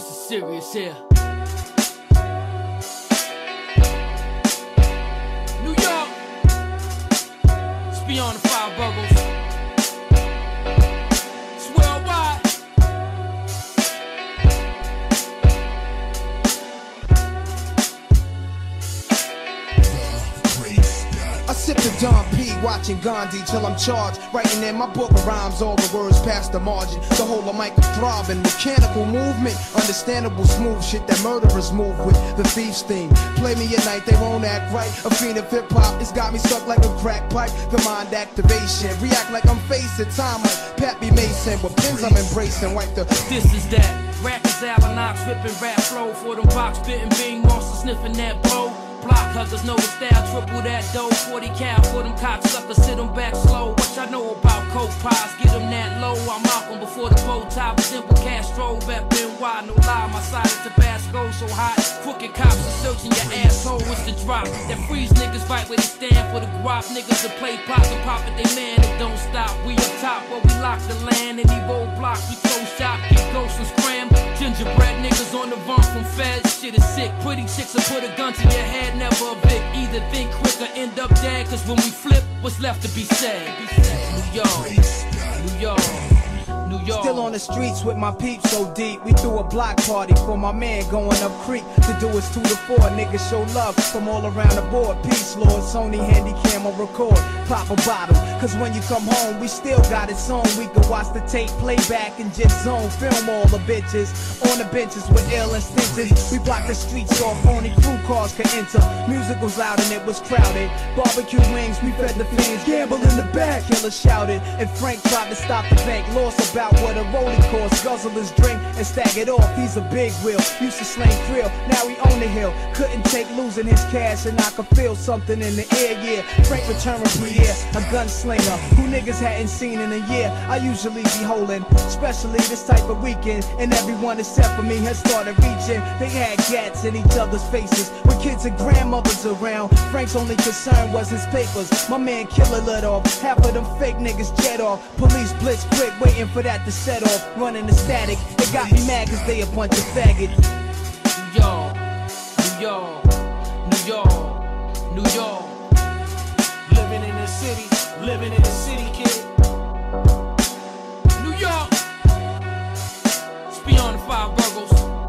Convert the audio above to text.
serious here. New York. It's beyond the five boroughs. It's worldwide. I sip the Don P, watching Gandhi till I'm charged. Writing in my book rhymes, all the words past the margin. The whole of mic throbbing, mechanical movement, understandable smooth shit that murderers move with. The thief's theme. Play me at night, they won't act right. A fiend of hip hop, it's got me stuck like a crack pipe. The mind activation, react like I'm facing time like Pappy Mason. With pins I'm embracing, wipe the This is that. Rappers, Allen Knox, ripping rap flow for them box spitting being monster sniffing that blow. Block huggers know the style, triple that dough. 40 cal for them cocksuckers, sit them back slow. What y'all know about coke pies? Get them that low. I'm Malcolm before the bow but Simple Castro, rep NY, no lie. My side of Tabasco so hot. Crooked cops are searching your What's the drop? That freeze niggas fight where they stand for the guap. Niggas that play pop and pop it, they man. It don't stop. We up top where we lock the land. Any roadblocks, we close shop. Keep ghosts and scram. Gingerbread niggas on the run from feds. Shit is sick. Pretty chicks will put a gun to your head. Never a Vic. Either think quick or end up dead. Cause when we flip, what's left to be said? New York. New York. New York. Still on the streets with my peeps so deep. We threw a block party for my man going up creek. To do is two to four. Niggas show love from all around the board. Peace, Lord. Sony handy camera record. Pop a bottle. Cause when you come home, we still got it on. We can watch the tape playback and just zone. Film all the bitches on the benches with ill intentions. We block the streets off. Only crew cars could enter. Music was loud and it was crowded. Barbecue wings, we fed the fans. Gamble in the back. Killer shouted. And Frank tried to stop the bank. Lost about what a rolling course. Guzzle his drink and stag it off. He's a big wheel. Used to slang krill. Now he own the hill. Couldn't take losing his cash and I could feel something in the air. Yeah, Frank returned Pierre, a gunslinger who niggas hadn't seen in a year. I usually be holding, especially this type of weekend. And everyone except for me has started reaching. They had gats in each other's faces with kids and grandmothers around. Frank's only concern was his papers. My man Killer lit off. Half of them fake niggas jet off. Police blitz quick, waiting for that at the set off, running the static. They got me mad cause they a bunch of faggots. New York, New York, New York, New York. Living in the city, living in the city, kid. New York, it's beyond the five boroughs.